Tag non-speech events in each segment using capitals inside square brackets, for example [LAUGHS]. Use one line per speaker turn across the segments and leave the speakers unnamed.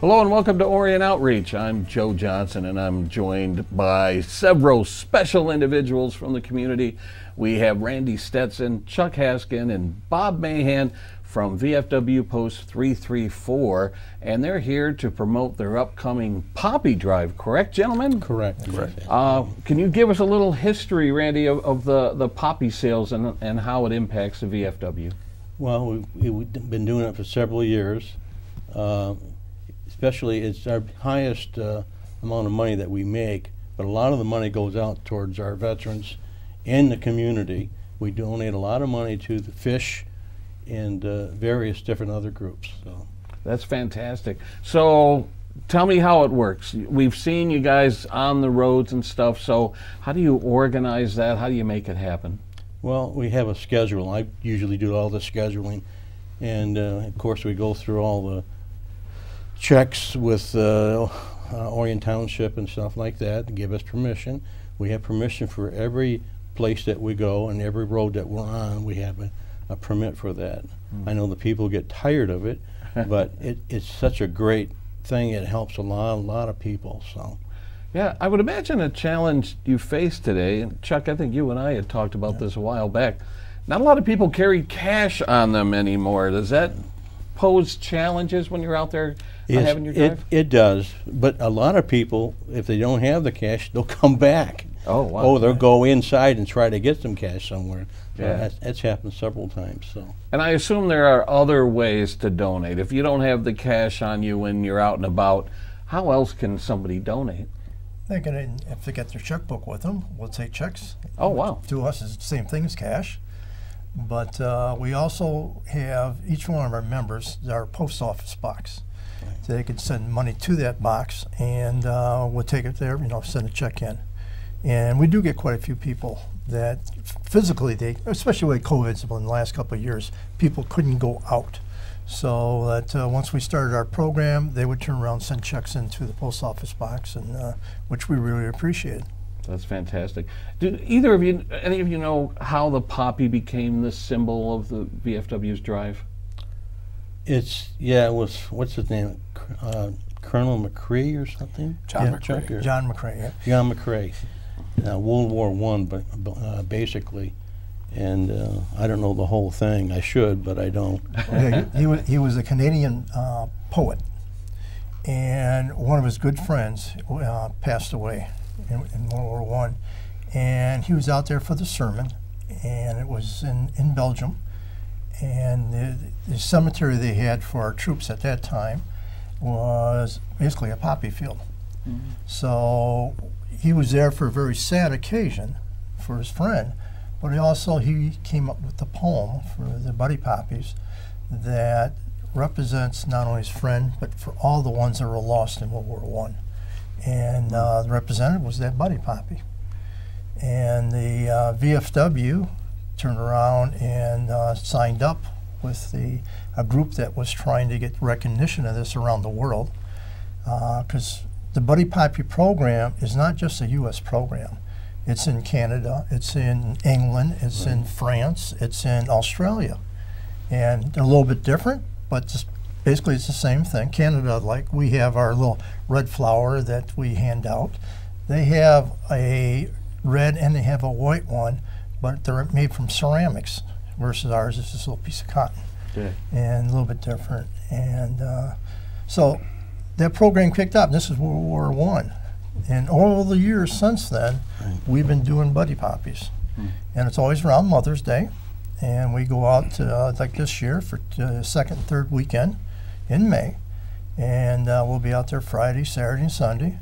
Hello and welcome to Orion Outreach. I'm Joe Johnson and I'm joined by several special individuals from the community. We have Randy Stetson, Chuck Haskin, and Bob Mahan from VFW Post 334, and they're here to promote their upcoming Poppy Drive, correct, gentlemen?
Correct. Correct.
Uh, can you give us a little history, Randy, of, of the, the poppy sales and, and how it impacts the VFW?
Well, we, we've been doing it for several years. Uh, especially, it's our highest uh, amount of money that we make, but a lot of the money goes out towards our veterans in the community. We donate a lot of money to the fish and uh, various different other groups. So
That's fantastic. So tell me how it works. We've seen you guys on the roads and stuff. So how do you organize that? How do you make it happen?
Well, we have a schedule. I usually do all the scheduling, and uh, of course we go through all the checks with uh, uh, Orion Township and stuff like that to give us permission. We have permission for every place that we go and every road that we're on. We have a, a permit for that.
Hmm.
I know the people get tired of it, [LAUGHS] but it, it's such a great thing. It helps a lot, a lot of people. So.
Yeah, I would imagine a challenge you face today, and Chuck, I think you and I had talked about this a while back. Not a lot of people carry cash on them anymore. Does that pose challenges when you're out there uh,
Yes,
having your
it,
drive?
it does, but a lot of people, if they don't have the cash, they'll [LAUGHS] come back.
Oh, wow.
Oh, they'll go inside and try to get some cash somewhere. So
Yeah.
that's, that's happened several times. So
And I assume there are other ways to donate. If you don't have the cash on you when you're out and about, how else can somebody donate?
They can, if they get their checkbook with them, we'll take checks.
Oh, wow.
To us, it's the same thing as cash. But uh, we also have each one of our members our post office box. So they can send money to that box, and uh, we'll take it there. You know, send a check in, and we do get quite a few people that physically they, especially with COVID, in the last couple of years, people couldn't go out. So that uh, once we started our program, they would turn around and send checks into the post office box, and uh, which we really appreciated.
That's fantastic. Do either of you, any of you know how the poppy became the symbol of the VFW's drive?
it's yeah, it was what's his name, uh, Colonel McCree or something?
John
Yeah,
McCrae.
Or-
John McCrae. Yeah.
John McCrae, uh, World War One, but uh, basically, and uh, I don't know the whole thing. I should, but I don't. [LAUGHS]
yeah, he, he, was, he was a Canadian uh, poet, and one of his good friends uh, passed away in, in World War One, and he was out there for the sermon, and it was in, in Belgium, and the, the cemetery they had for our troops at that time was basically a poppy field. Mm-hmm. So he was there for a very sad occasion for his friend, but he also he came up with the poem for the Buddy Poppies that represents not only his friend but for all the ones that were lost in World War One, and uh, the representative was that Buddy Poppy, and the uh, VFW turned around and uh, signed up with the a group that was trying to get recognition of this around the world because the Buddy Poppy program is not just a U.S. program. It's in Canada, it's in England, it's in France, it's in Australia. And they're a little bit different, but just basically it's the same thing. Canada, like we have our little red flower that we hand out. They have a red and they have a white one, but they're made from ceramics versus ours is this little piece of cotton and a little bit different. And uh, so that program kicked up. This is World War One, and all the years since then, we've been doing buddy poppies, and it's always around Mother's Day, and we go out to, uh, like this year for uh, second and third weekend in May, and uh, we'll be out there Friday, Saturday, and Sunday,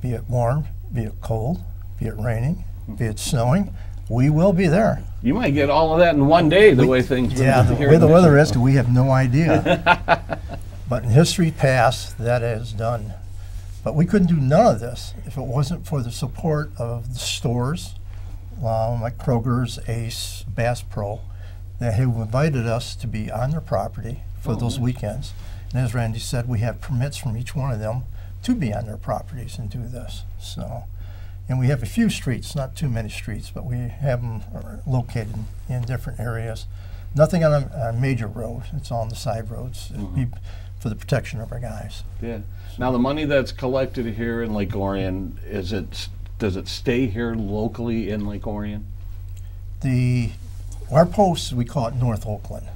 be it warm, be it cold, be it raining, be it snowing. We will be there.
You might get all of that in one day, the way things.
Yeah, the way the weather is, we have no idea. [LAUGHS] but in history past, that is done. But we couldn't do none of this if it wasn't for the support of the stores, um, like Kroger's, Ace, Bass Pro, that have invited us to be on their property for those oh. weekends. And as Randy said, we have permits from each one of them to be on their properties and do this. So, and we have a few streets, not too many streets, but we have them located in different areas. Nothing on a, a major road. It's on the side roads. It'd be for the protection of our guys.
Yeah. Now the money that's collected here in Lake Orion is it does it stay here locally in Lake Orion?
The our post we call it North Oakland.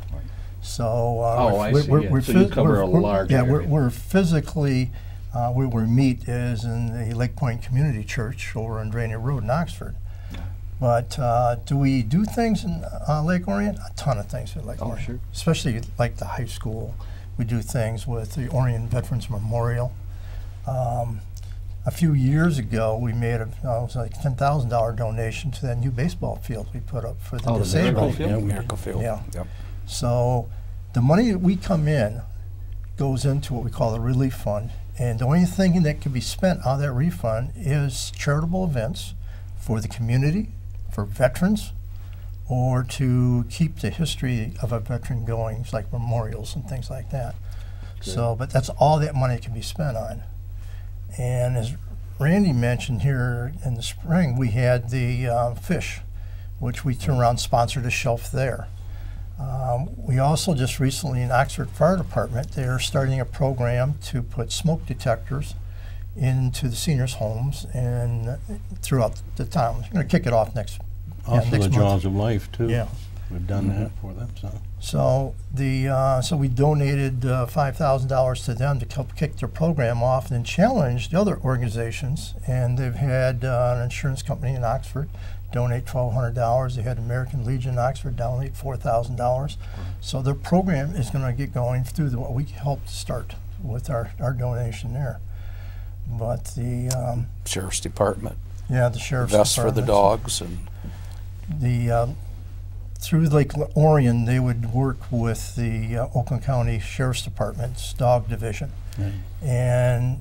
So uh,
Oh, I see, yeah. So you cover
we're-
a
we're-
large
Yeah, we're,
area.
we're physically uh, where we meet is in the Lake Point Community Church over on Drahner Road in Oxford. But uh, do we do things in uh, Lake Orion? A ton of things at Lake
Oh,
Orion,
sure.
especially like the high school. We do things with the Orion Veterans Memorial. Um, a few years ago, we made a uh, it was like ten thousand dollar donation to that new baseball field we put up for the
Oh, the
disabled.
baseball field?
Yeah, we-
Miracle Field.
Yeah.
Yep.
So the money that we come in goes into what we call the relief fund. And the only thing that can be spent out of that refund is charitable events for the community, for veterans, or to keep the history of a veteran going, like memorials and things like that. So, but that's all that money can be spent on. And as Randy mentioned here in the spring, we had the uh, fish, which we turned around and sponsored a shelf there. Um, we also just recently in Oxford Fire Department, they're starting a program to put smoke detectors into the seniors' homes and throughout the town. We're going to kick it off next. yeah,
Also
next
the
month.
Jaws of Life too.
Yeah.
We've done that for them, so.
So the uh, so we donated uh, five thousand dollars to them to help kick their program off, and then challenged the other organizations. And they've had uh, an insurance company in Oxford donate twelve hundred dollars. They had American Legion Oxford donate four thousand dollars. So their program is going to get going through the, what we helped start with our, our donation there. But the um,
Sheriff's Department.
yeah the sheriff's
Vests for the dogs and
the uh, through Lake Orion, they would work with the uh, Oakland County Sheriff's Department's dog division.
Right.
And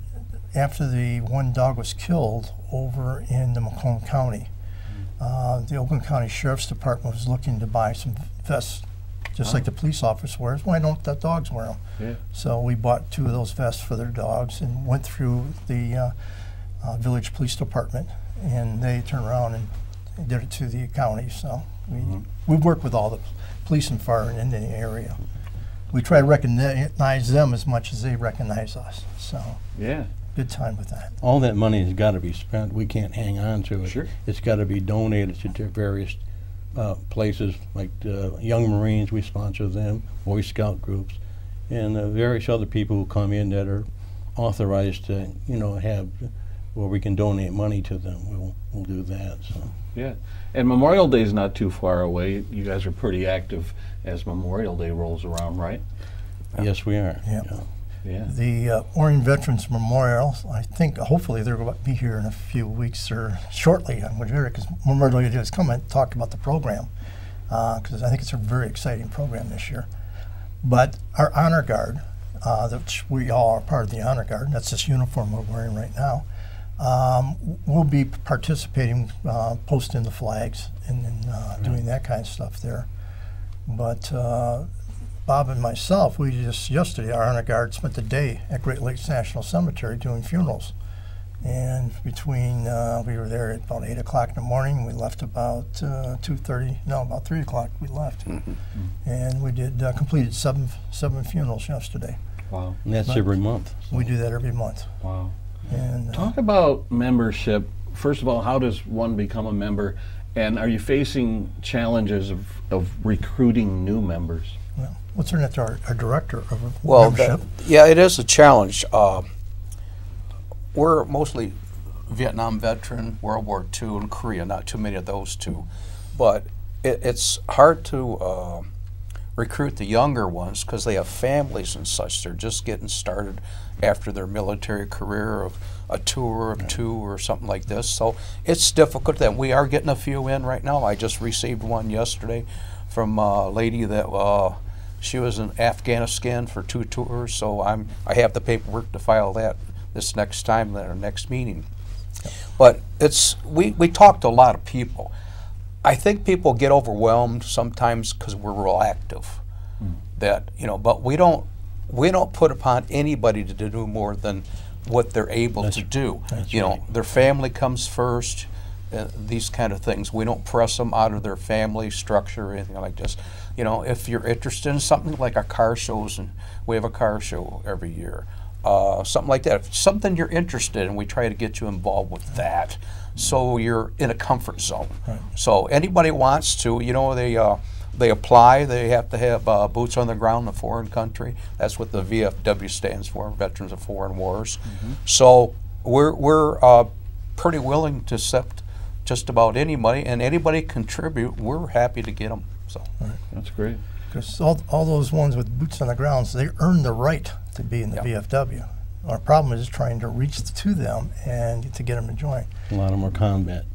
after the one dog was killed over in the Macomb County, uh, the Oakland County Sheriff's Department was looking to buy some vests, just like the police officer wears. Why don't the dogs wear them?
Yeah.
So we bought two of those vests for their dogs and went through the uh, uh, village police department, and they turned around and did it to the county. So we we work with all the police and fire in the area. We try to recognize them as much as they recognize us. So
Yeah.
good time with that.
All that money has got to be spent. We can't hang on to it.
Sure.
It's got to be donated to di- various uh, places, like uh, Young Marines, we sponsor them, Boy Scout groups, and uh, various other people who come in that are authorized to, you know, have where we can donate money to them. We'll we'll do that. So
Yeah. And Memorial Day is not too far away. You guys are pretty active as Memorial Day rolls around, right?
yes, we are.
Yeah.
Yeah.
The uh, Orion Veterans Memorial, I think hopefully they're going to be here in a few weeks or shortly. I'm going to hear it because Memorial Day is coming to talk about the program because I think it's a very exciting program this year. But our honor guard, uh, which we all are part of the honor guard, that's this uniform we're wearing right now, um, w- will be participating, uh, posting the flags and, and uh, doing that kind of stuff there. But uh, Bob and myself, we just yesterday, our honor guard spent the day at Great Lakes National Cemetery doing funerals. And between, uh, we were there at about 8 o'clock in the morning. We left about uh, 2.30, no, about 3 o'clock we left. And we did, uh, completed seven, seven funerals yesterday.
Wow.
And that's
But-
every month.
We do that every month.
Wow.
And uh,
Talk about membership. First of all, how does one become a member? And are you facing challenges of, of recruiting new members?
well, what's her name, our, our director of
Well,
membership?
that, yeah, it is a challenge. Uh, we're mostly Vietnam veteran, World War II, and Korea. Not too many of those two, but it, it's hard to uh, recruit the younger ones because they have families and such. They're just getting started after their military career of a tour of two or something like this. So it's difficult. That we are getting a few in right now. I just received one yesterday from a lady that. Uh, she was in Afghanistan for two tours, so I'm I have the paperwork to file that this next time at our next meeting. But it's we we talked to a lot of people. I think people get overwhelmed sometimes because we're real active. That you know, but we don't we don't put upon anybody to do more than what they're able to do. you know,
right.
their family comes first, uh, these kind of things. We don't press them out of their family structure or anything like this. You know, if you're interested in something like our car shows, and we have a car show every year, uh, something like that. If something you're interested in, we try to get you involved with that, so you're in a comfort zone. So anybody wants to, you know, they. Uh, they apply. They have to have uh, boots on the ground in a foreign country. That's what the VFW stands for, Veterans of Foreign Wars. So we're we're uh, pretty willing to accept just about anybody, and anybody contribute. We're happy to get them. So
That's great.
Because all, all those ones with boots on the ground, they earn the right to be in the
Yeah.
VFW. Our problem is trying to reach to them and to get them to join.
A lot of them are combat.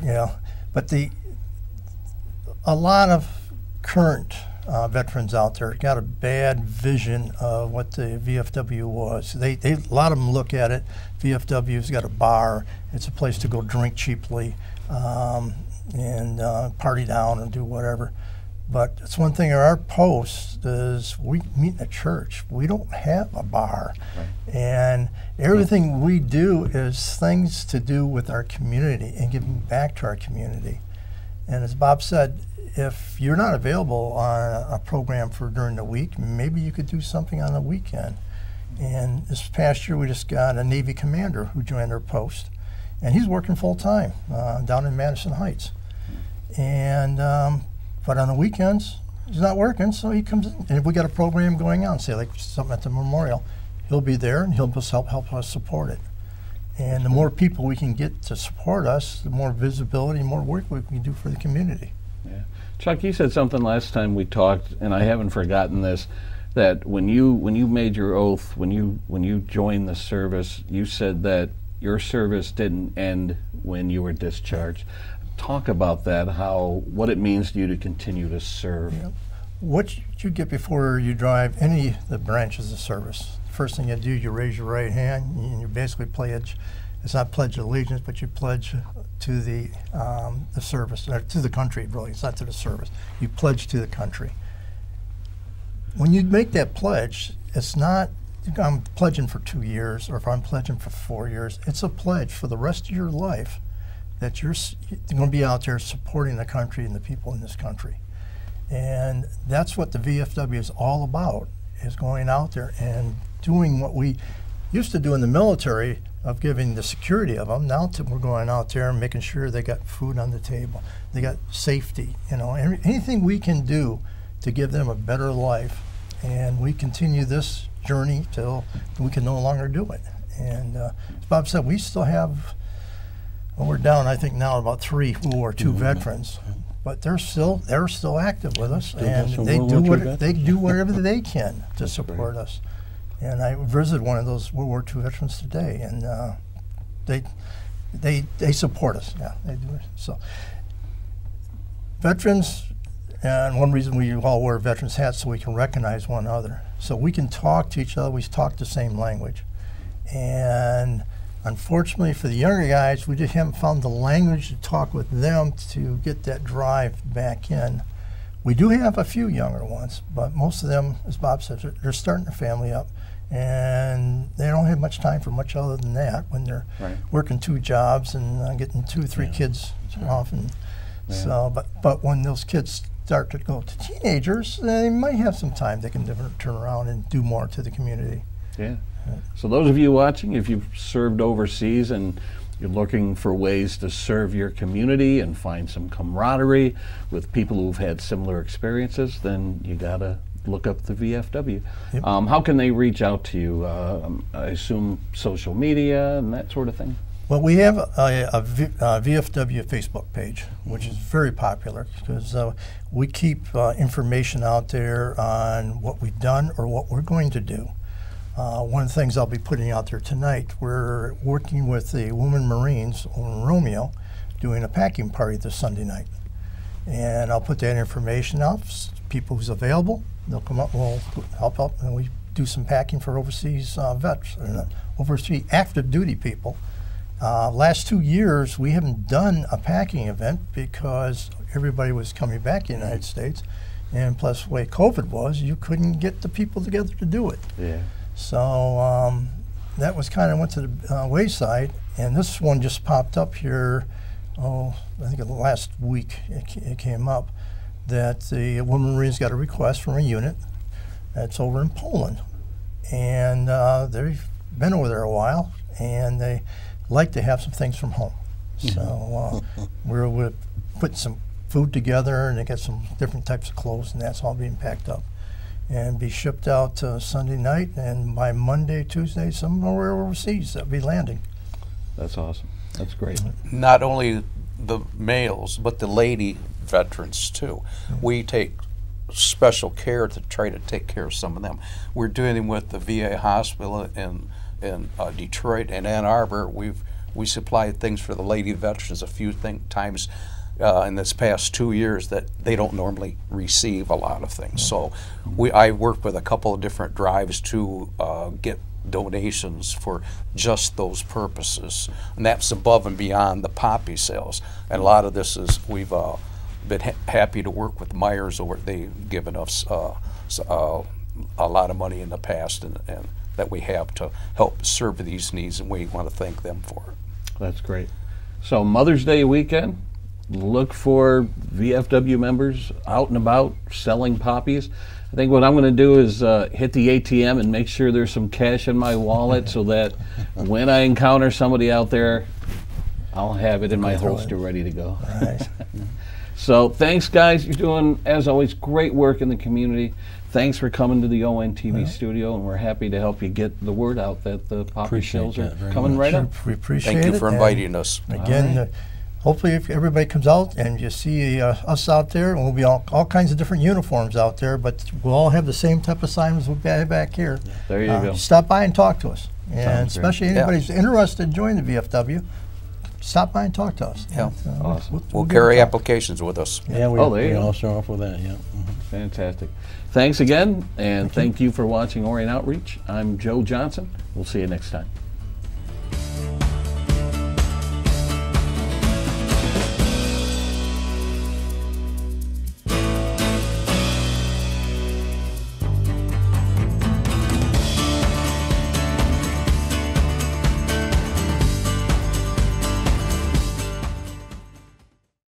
All, yeah, but the a lot of current uh, veterans out there got a bad vision of what the VFW was. They, they a lot of them look at it. VFW's got a bar. It's a place to go drink cheaply um, and uh, party down and do whatever. But it's one thing our post is we meet in a church. We don't have a bar. And everything we do is things to do with our community and giving back to our community. And as Bob said, if you're not available on a, a program for during the week, maybe you could do something on the weekend. And this past year, we just got a Navy commander who joined our post, and he's working full time uh, down in Madison Heights. And um, but on the weekends, he's not working, so he comes in. And if we got a program going on, say like something at the memorial, he'll be there and he'll just help help us support it. And the more people we can get to support us, the more visibility, more work we can do for the community.
Yeah. Chuck, you said something last time we talked, and I haven't forgotten this. That when you when you made your oath, when you when you joined the service, you said that your service didn't end when you were discharged. Talk about that. How what it means to you to continue to serve.
What you get before you drive any of the branches of service? First thing you do, you raise your right hand and you basically pledge. It's not pledge allegiance, but you pledge to the um, the service or to the country. Really, it's not to the service. You pledge to the country. When you make that pledge, it's not. I'm pledging for two years, or if I'm pledging for four years. It's a pledge for the rest of your life that you're, going to be out there supporting the country and the people in this country. And that's what the VFW is all about, is going out there and doing what we used to do in the military of giving the security of them. Now we're going out there and making sure they got food on the table, they got safety, you know, anything we can do to give them a better life. And we continue this journey till we can no longer do it. And uh, as Bob said, we still have, well, we're down, I think now about three World War II veterans, but they're still they're still active with us,
Still got
and
some
they
World
do
War II
what they
veterans.
do whatever they can [LAUGHS] to support us. And I visited one of those World War II veterans today, and uh, they they they support us. Yeah, they do. So veterans, and one reason we all wear veterans hats so we can recognize one another, so we can talk to each other. We talk the same language, and unfortunately for the younger guys, we just haven't found the language to talk with them to get that drive back in. We do have a few younger ones, but most of them, as Bob says, they're, starting a family up, and they don't have much time for much other than that when they're
Right.
working two jobs and uh, getting two, three
Yeah.
kids off. And so, but but when those kids start to go to teenagers, they might have some time. They can turn around and do more to the community.
Yeah. So those of you watching, if you've served overseas and you're looking for ways to serve your community and find some camaraderie with people who've had similar experiences, then you gotta look up the VFW.
Yep.
Um, how can they reach out to you? Uh, um, I assume social media and that sort of thing.
Well, we have a, a v, uh, VFW Facebook page, which is very popular because uh, we keep uh, information out there on what we've done or what we're going to do. Uh, one of the things I'll be putting out there tonight, we're working with the Women Marines on Romeo doing a packing party this Sunday night. And I'll put that information out. People who's available, they'll come up, we'll help out, and we do some packing for overseas uh, vets, uh, overseas active duty people. Uh, last two years, we haven't done a packing event because everybody was coming back to the United States. And plus, the way COVID was, you couldn't get the people together to do it.
Yeah.
So um, that was kind of went to the uh, wayside. And this one just popped up here oh, I think last week it, it came up that the Women Marines got a request from a unit that's over in Poland. And uh, they've been over there a while and they like to have some things from home. So uh, we're, we're putting some food together and they got some different types of clothes and that's all being packed up and be shipped out uh, Sunday night and by Monday, Tuesday, somewhere overseas they'll be landing.
That's awesome. That's great.
not only the males, but the lady veterans too. We take special care to try to take care of some of them. We're doing with the VA hospital in in uh, Detroit and Ann Arbor. We've we supplied things for the lady veterans a few thing, times uh, in this past two years that they don't normally receive a lot of things. So we I work with a couple of different drives to uh, get donations for just those purposes, and that's above and beyond the poppy sales. And a lot of this is we've uh, been ha- happy to work with Meijers over. They've given us uh, uh, a lot of money in the past, and, and that we have to help serve these needs, and we want to thank them for it.
That's great. So Mother's Day weekend, look for VFW members out and about selling poppies. I think what I'm going to do is uh, hit the ATM and make sure there's some cash in my wallet so that [LAUGHS] when I encounter somebody out there, I'll have it in my holster ready to go.
Right. [LAUGHS]
So thanks, guys. You're doing, as always, great work in the community. Thanks for coming to the ONTV studio, and we're happy to help you get the word out that the poppy
Appreciate
shells are coming
much.
right up.
we appreciate
Thank you
it.
for inviting us.
Again,
All right.
Hopefully if everybody comes out and you see uh, us out there, and we'll be all, all kinds of different uniforms out there, but we'll all have the same type of signs we'll have back here.
There you
Uh,
go.
Stop by and talk to us. And
Sounds great.
especially
Yeah.
anybody who's interested in joining the VFW, stop by and talk to us.
Yeah.
And, uh,
Awesome.
We'll
give it
carry
a try.
applications with us.
Yeah, we,
Oh, there you
we
go.
also offer that, yeah. mhm.
Fantastic. Thanks again, and thank you for watching Orion Outreach. I'm Joe Johnson. We'll see you next time.